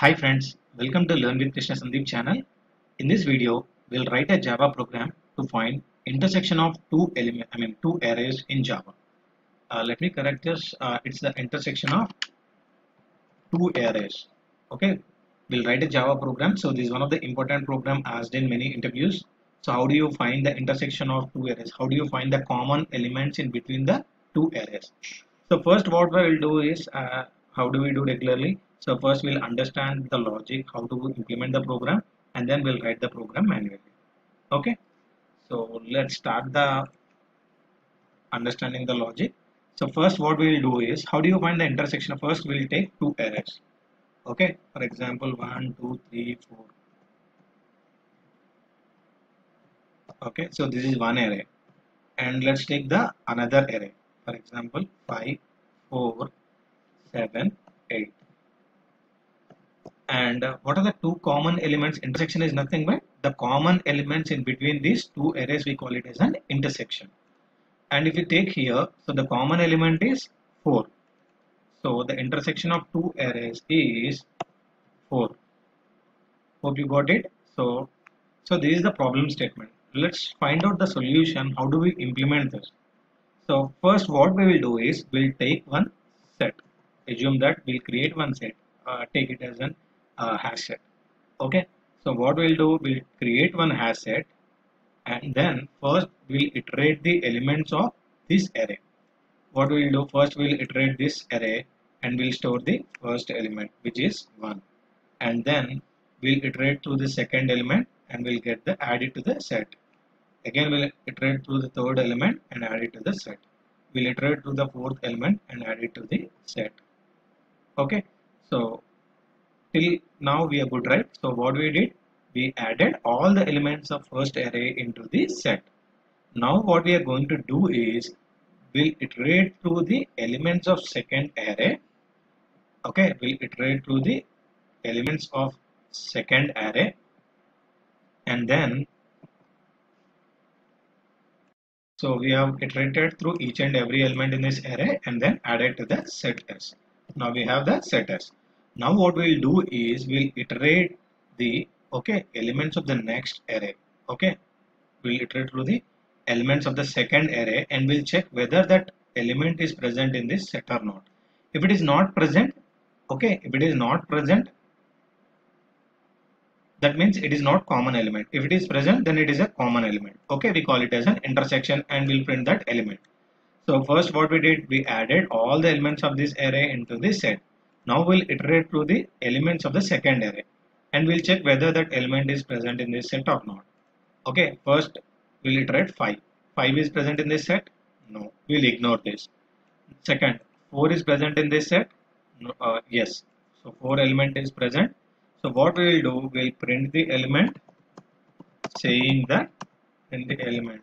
Hi friends, welcome to Learn with Krishna Sandeep channel. In this video, we'll write a Java program to find intersection of two element, I mean two arrays in Java. Uh, let me correct this. Uh, it's the intersection of two arrays. Okay, we'll write a Java program. So this is one of the important program asked in many interviews. So how do you find the intersection of two arrays? How do you find the common elements in between the two arrays? So first what we'll do is, uh, how do we do regularly? So first we'll understand the logic, how to implement the program and then we'll write the program manually. Okay. So let's start the understanding the logic. So first what we'll do is, how do you find the intersection? First we'll take two arrays. Okay. For example, one, two, three, four. Okay. So this is one array. And let's take the another array. For example, 5, 4, 7, 8 and uh, what are the two common elements? Intersection is nothing but the common elements in between these two arrays we call it as an intersection. And if you take here so the common element is 4 so the intersection of two arrays is 4 hope you got it? So so this is the problem statement. Let's find out the solution. How do we implement this? So first what we will do is we'll take one set. Assume that we'll create one set. Uh, take it as an uh, hash set okay? So what we'll do we'll create one hash set and then first we'll iterate the elements of this array. What we'll do first we'll iterate this array and we'll store the first element which is 1 and then we'll iterate through the second element and we'll get the add it to the set. Again we'll iterate through the third element and add it to the set. We'll iterate through the fourth element and add it to the set. Okay? So till now we are good right? So what we did we added all the elements of first array into the set. Now what we are going to do is we'll iterate through the elements of second array. Okay we'll iterate through the elements of second array. And then so we have iterated through each and every element in this array and then added to the set s. Now we have the set s now what we'll do is we'll iterate the okay elements of the next array okay? We'll iterate through the elements of the second array and we'll check whether that element is present in this set or not. If it is not present okay if it is not present that means it is not common element. If it is present then it is a common element okay? We call it as an intersection and we'll print that element. So first what we did we added all the elements of this array into this set now we'll iterate through the elements of the second array and we'll check whether that element is present in this set or not. Okay, first we'll iterate 5. 5 is present in this set? No, we'll ignore this. Second, 4 is present in this set? No, uh, yes. So 4 element is present. So what we will do, we'll print the element saying that in the element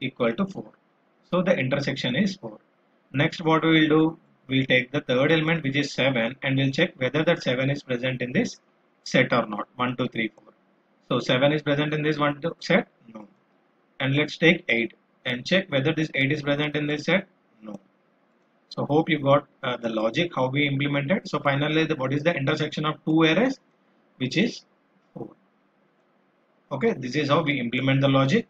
equal to 4. So the intersection is 4. Next what we will do, we'll take the third element which is 7 and we'll check whether that 7 is present in this set or not. 1 2 3 4 so 7 is present in this one set? No. And let's take 8 and check whether this 8 is present in this set? No. So hope you got uh, the logic how we implemented. So finally the, what is the intersection of two arrays which is 4 okay this is how we implement the logic.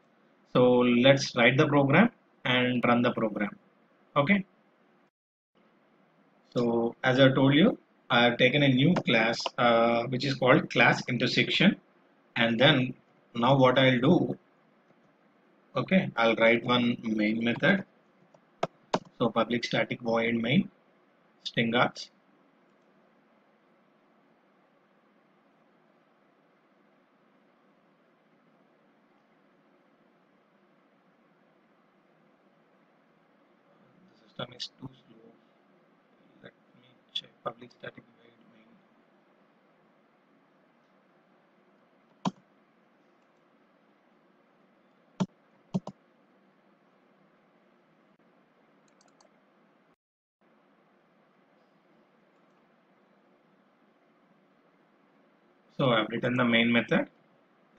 So let's write the program and run the program. Okay so as I told you, I have taken a new class uh, which is called class intersection and then now what I'll do, okay, I'll write one main method. So public static void main string args is too slow let me check public static void main so I've written the main method.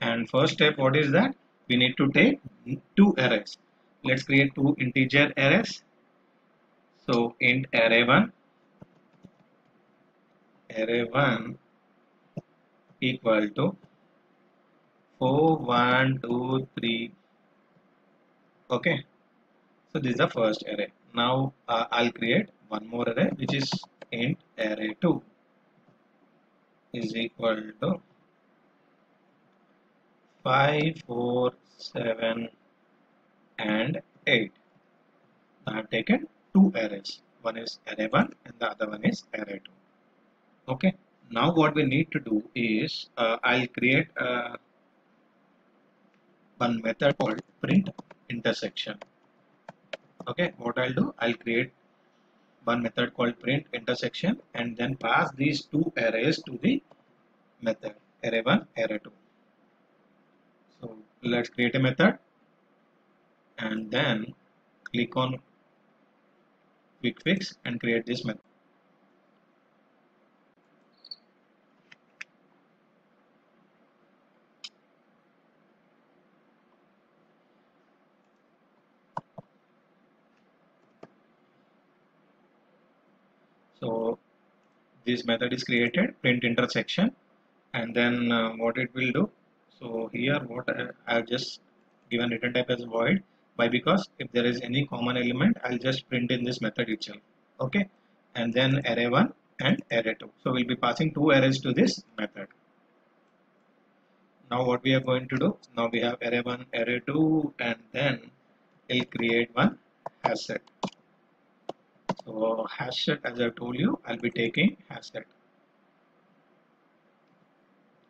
And first step what is that? We need to take two arrays. Let's create two integer arrays. So int array1 array 1 equal to 4 1 2 3 okay. So this is the first array. Now uh, I'll create one more array which is int array 2 is equal to 5 4 7 and 8 I have taken two arrays. One is array 1 and the other one is array 2 okay. Now what we need to do is uh, I'll create uh, one method called print intersection. Okay. What I'll do I'll create one method called print intersection and then pass these two arrays to the method array 1 array 2 so let's create a method and then click on quick fix and create this method so this method is created print intersection and then uh, what it will do so here what I, I've just given return type as void. Why? Because if there is any common element I'll just print in this method itself okay? And then array 1 and array 2 so we'll be passing two arrays to this method. Now what we are going to do now we have array 1 array 2 and then we'll create one hash set so hash set as I told you I'll be taking hash set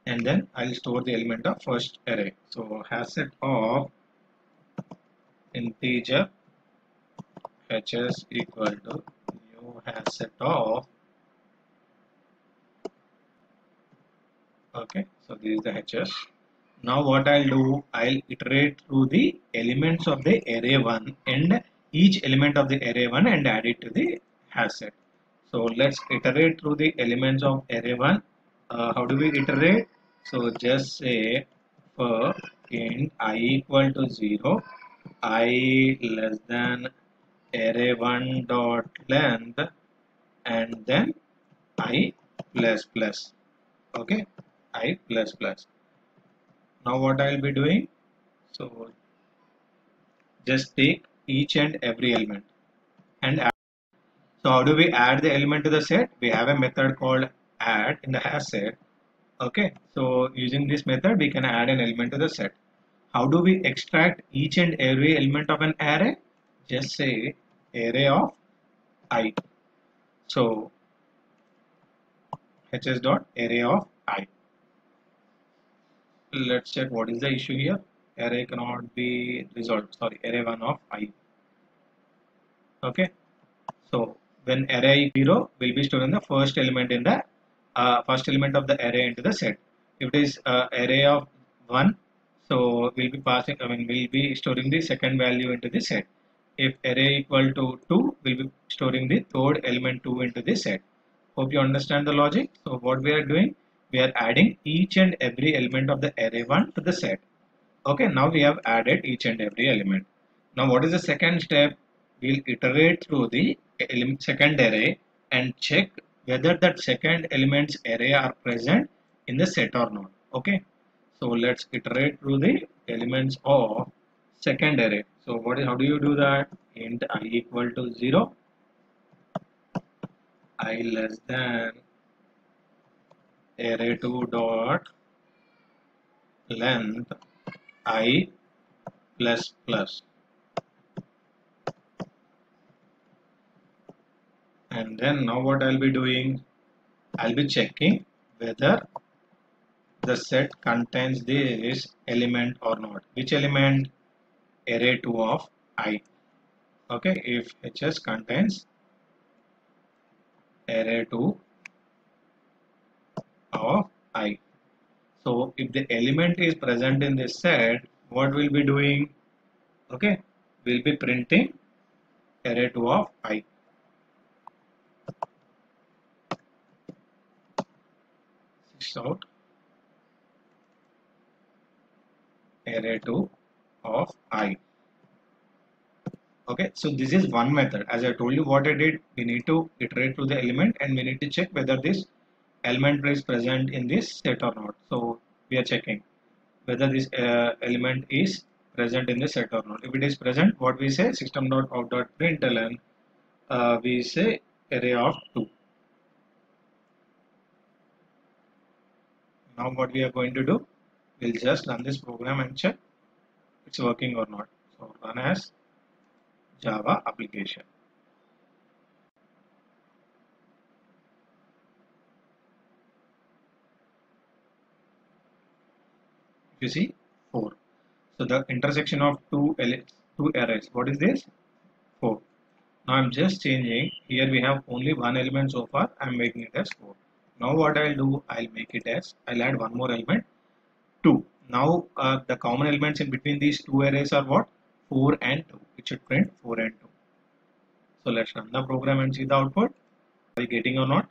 and then I'll store the element of first array. So hash set of integer hs equal to new hash set of okay so this is the hs. Now what I'll do I'll iterate through the elements of the array 1 and each element of the array 1 and add it to the hash set. So let's iterate through the elements of array 1 uh, how do we iterate? So just say for int i equal to 0 i less than array 1 dot length and then i plus plus. Okay? i plus plus. Now what I'll be doing? So just take each and every element. And add. so how do we add the element to the set? We have a method called add in the hash set. Okay so using this method we can add an element to the set. How do we extract each and every element of an array? Just say array of i. So hs dot array of i. Let's check what is the issue here array cannot be resolved. Sorry array 1 of i. Okay. So when array 0 will be storing the first element in the uh, first element of the array into the set. If it is uh, array of 1 so we'll be passing I mean we'll be storing the second value into the set. If array equal to 2 we'll be storing the third element 2 into the set. Hope you understand the logic. So what we are doing we are adding each and every element of the array 1 to the set okay now we have added each and every element. Now what is the second step? We'll iterate through the second array and check whether that second elements array are present in the set or not. Okay so let's iterate through the elements of second array. So what is how do you do that? Int i equal to 0 i less than array 2 dot length i plus plus. And then now what I'll be doing? I'll be checking whether the set contains this element or not. Which element? Array 2 of i. Okay if hs contains array 2 of i so if the element is present in this set what we'll be doing? Okay we'll be printing array 2 of i. Out. Array 2 of i. Okay so this is one method. As i told you what i did we need to iterate through the element and we need to check whether this element is present in this set or not. So we are checking whether this uh, element is present in the set or not. If it is present what we say? System dot out dot println uh, we say array of 2 now what we are going to do? We'll just run this program and check it's working or not. So run as java application you see? 4 so the intersection of two two arrays. What is this? 4 now i'm just changing. Here we have only one element so far. I'm making it as 4 now what i'll do i'll make it as i'll add one more element. 2 now uh, the common elements in between these two arrays are what? 4 and 2 it should print 4 and 2 so let's run the program and see the output. Are you getting or not?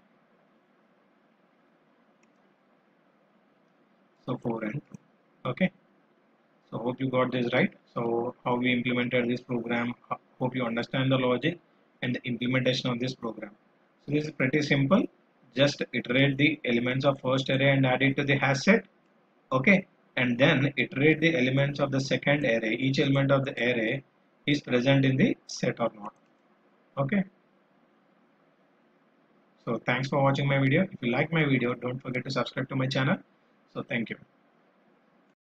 So 4 and 2 okay. So hope you got this right. So how we implemented this program hope you understand the logic and the implementation of this program. So this is pretty simple. Just iterate the elements of first array and add it to the hash set. Okay. And then iterate the elements of the second array. Each element of the array is present in the set or not. Okay. So thanks for watching my video. If you like my video don't forget to subscribe to my channel. So thank you